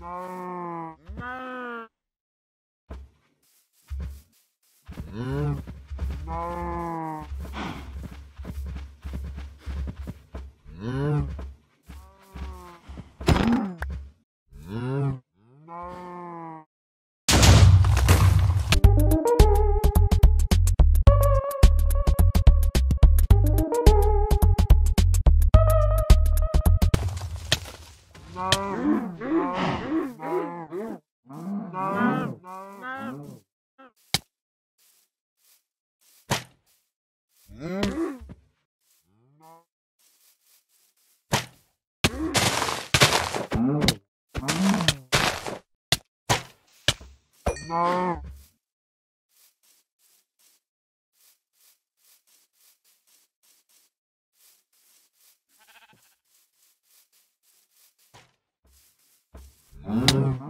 No. Mm-hmm.